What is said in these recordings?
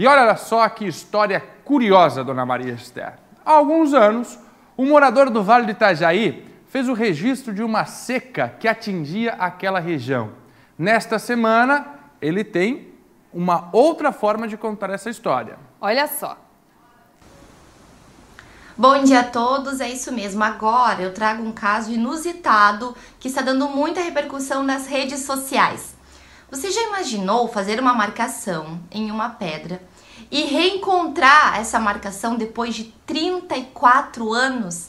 E olha só que história curiosa, dona Maria Esther. Há alguns anos, um morador do Vale do Itajaí fez o registro de uma seca que atingia aquela região. Nesta semana, ele tem uma outra forma de contar essa história. Olha só. Bom dia a todos, é isso mesmo. Agora eu trago um caso inusitado que está dando muita repercussão nas redes sociais. Você já imaginou fazer uma marcação em uma pedra e reencontrar essa marcação depois de 34 anos?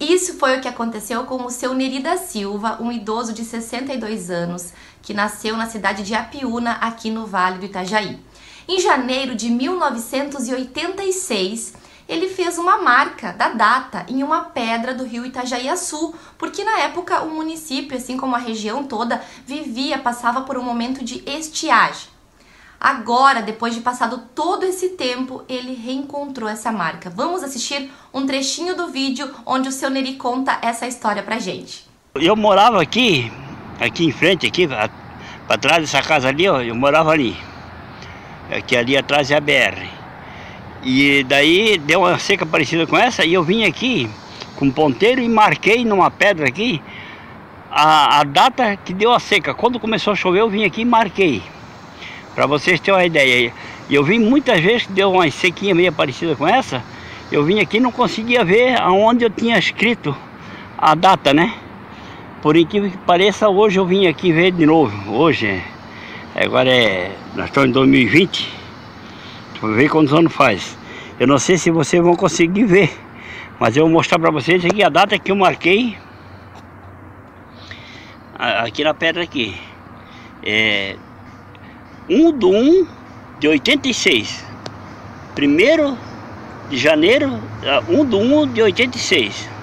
Isso foi o que aconteceu com o seu Neri da Silva, um idoso de 62 anos, que nasceu na cidade de Apiúna, aqui no Vale do Itajaí. Em janeiro de 1986, ele fez uma marca da data em uma pedra do rio Itajaiaçu, porque na época o município, assim como a região toda, vivia, passava por um momento de estiagem. Agora, depois de passado todo esse tempo, ele reencontrou essa marca. Vamos assistir um trechinho do vídeo onde o seu Neri conta essa história pra gente. Eu morava aqui, aqui em frente, aqui, para trás dessa casa ali, ó, eu morava ali. Aqui ali atrás é a BR. E daí deu uma seca parecida com essa e eu vim aqui com ponteiro e marquei numa pedra aqui a, a data que deu a seca. Quando começou a chover eu vim aqui e marquei. Para vocês terem uma ideia. E eu vim muitas vezes que deu uma sequinha meio parecida com essa. Eu vim aqui e não conseguia ver aonde eu tinha escrito a data, né? Por incrível que pareça, hoje eu vim aqui ver de novo. Hoje, agora é. Nós estamos em 2020. Ver quantos anos faz. Eu não sei se vocês vão conseguir ver. Mas eu vou mostrar para vocês aqui a data que eu marquei. Aqui na pedra aqui. É 1 do 1 de 86. Primeiro de janeiro, 1 do 1 de 86.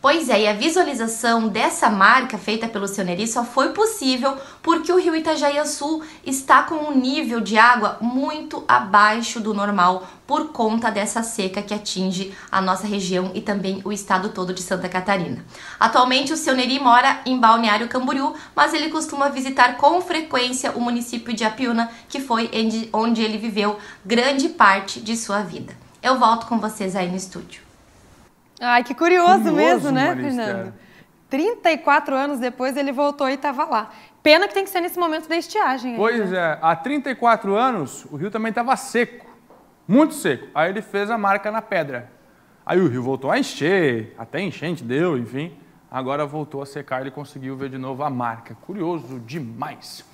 Pois é, e a visualização dessa marca feita pelo seu Neri só foi possível porque o rio Itajaiaçu está com um nível de água muito abaixo do normal por conta dessa seca que atinge a nossa região e também o estado todo de Santa Catarina. Atualmente o seu Neri mora em Balneário Camboriú, mas ele costuma visitar com frequência o município de Apiúna, que foi onde ele viveu grande parte de sua vida. Eu volto com vocês aí no estúdio. Ai, que curioso, curioso mesmo, né, Fernando? 34 anos depois ele voltou e estava lá. Pena que tem que ser nesse momento da estiagem. Aí, pois né? é, há 34 anos o rio também estava seco, muito seco. Aí ele fez a marca na pedra. Aí o rio voltou a encher, até enchente deu, enfim. Agora voltou a secar, ele conseguiu ver de novo a marca. Curioso demais.